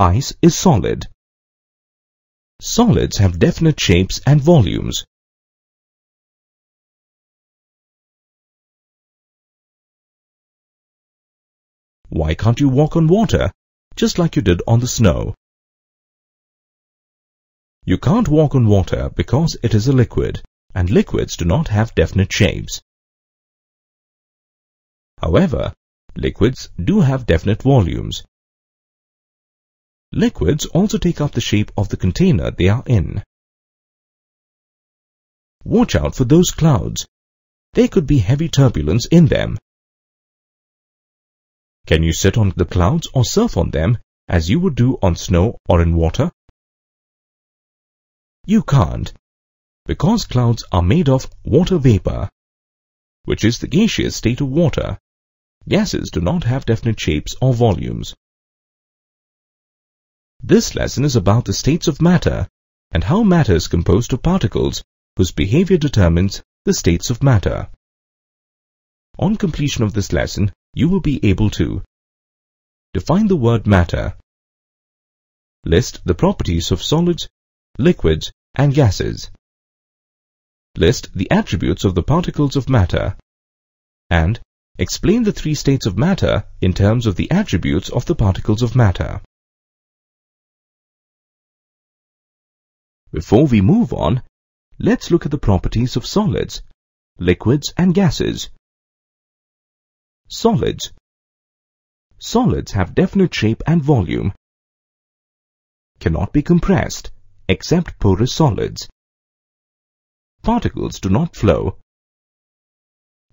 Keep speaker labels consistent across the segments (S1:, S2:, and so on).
S1: Ice is solid. Solids have definite shapes and volumes. Why can't you walk on water, just like you did on the snow? You can't walk on water because it is a liquid, and liquids do not have definite shapes. However, liquids do have definite volumes. Liquids also take up the shape of the container they are in. Watch out for those clouds. There could be heavy turbulence in them. Can you sit on the clouds or surf on them as you would do on snow or in water? You can't, because clouds are made of water vapor, which is the gaseous state of water. Gases do not have definite shapes or volumes. This lesson is about the states of matter and how matter is composed of particles whose behavior determines the states of matter. On completion of this lesson, you will be able to define the word matter, list the properties of solids, liquids, and gases, list the attributes of the particles of matter, and explain the three states of matter in terms of the attributes of the particles of matter. Before we move on, let's look at the properties of solids, liquids, and gases. Solids. Solids have definite shape and volume. Cannot be compressed, except porous solids. Particles do not flow.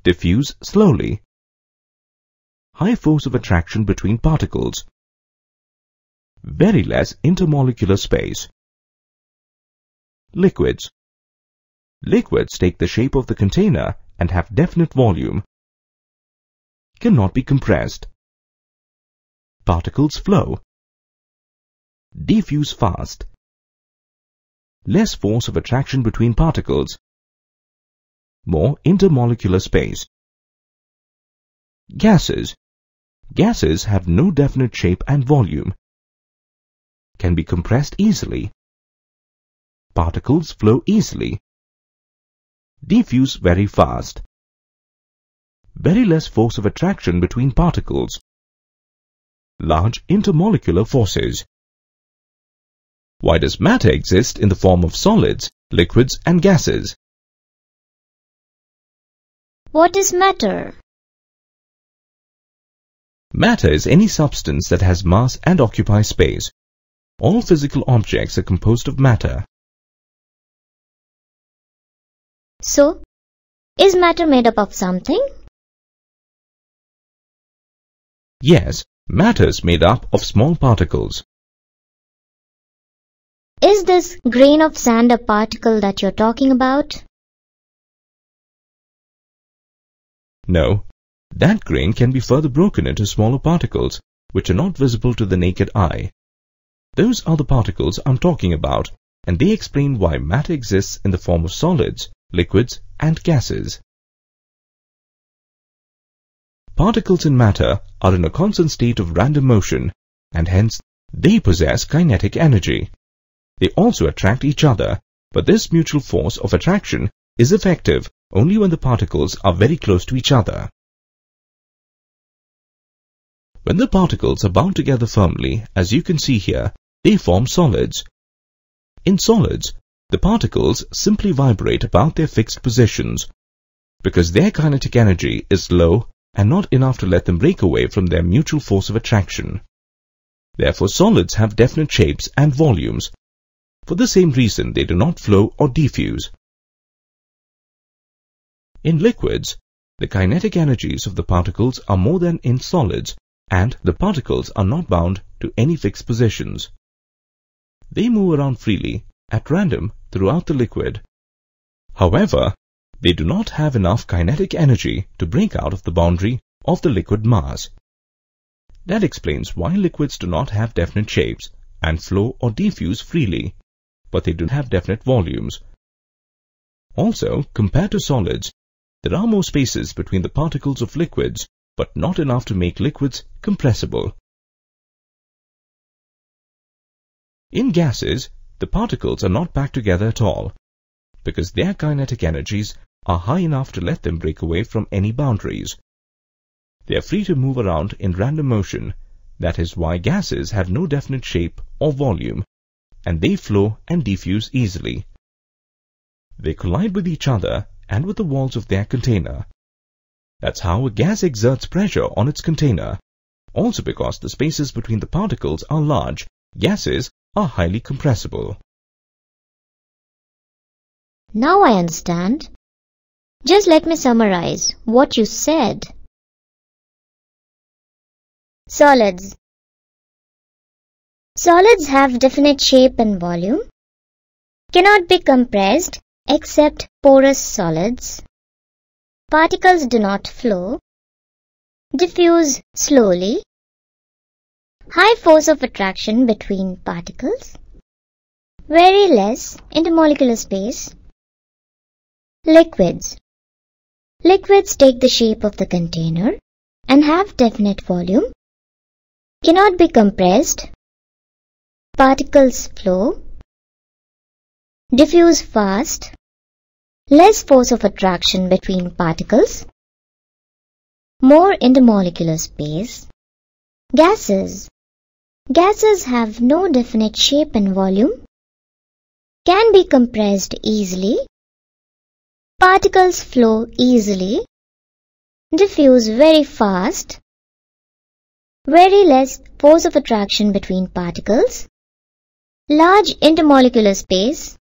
S1: Diffuse slowly. High force of attraction between particles. Very less intermolecular space. Liquids. Liquids take the shape of the container and have definite volume cannot be compressed. Particles flow. Diffuse fast. Less force of attraction between particles. More intermolecular space. Gases. Gases have no definite shape and volume. Can be compressed easily. Particles flow easily. Diffuse very fast very less force of attraction between particles. Large intermolecular forces. Why does matter exist in the form of solids, liquids and gases?
S2: What is matter?
S1: Matter is any substance that has mass and occupies space. All physical objects are composed of matter.
S2: So, is matter made up of something?
S1: Yes, matter is made up of small particles.
S2: Is this grain of sand a particle that you're talking about?
S1: No, that grain can be further broken into smaller particles, which are not visible to the naked eye. Those are the particles I'm talking about, and they explain why matter exists in the form of solids, liquids, and gases. Particles in matter are in a constant state of random motion and hence they possess kinetic energy. They also attract each other, but this mutual force of attraction is effective only when the particles are very close to each other. When the particles are bound together firmly, as you can see here, they form solids. In solids, the particles simply vibrate about their fixed positions. Because their kinetic energy is low and not enough to let them break away from their mutual force of attraction. Therefore solids have definite shapes and volumes. For the same reason they do not flow or diffuse. In liquids, the kinetic energies of the particles are more than in solids and the particles are not bound to any fixed positions. They move around freely, at random, throughout the liquid. However, they do not have enough kinetic energy to break out of the boundary of the liquid mass. That explains why liquids do not have definite shapes and flow or diffuse freely, but they do have definite volumes. Also, compared to solids, there are more spaces between the particles of liquids, but not enough to make liquids compressible. In gases, the particles are not packed together at all because their kinetic energies are high enough to let them break away from any boundaries. They are free to move around in random motion. That is why gases have no definite shape or volume and they flow and diffuse easily. They collide with each other and with the walls of their container. That's how a gas exerts pressure on its container. Also because the spaces between the particles are large, gases are highly compressible.
S2: Now I understand. Just let me summarize what you said. Solids. Solids have definite shape and volume, cannot be compressed except porous solids. Particles do not flow, diffuse slowly, high force of attraction between particles, very less intermolecular space, Liquids Liquids take the shape of the container and have definite volume, cannot be compressed, particles flow, diffuse fast, less force of attraction between particles, more intermolecular space, gases. Gases have no definite shape and volume, can be compressed easily, Particles flow easily, diffuse very fast, very less force of attraction between particles, large intermolecular space,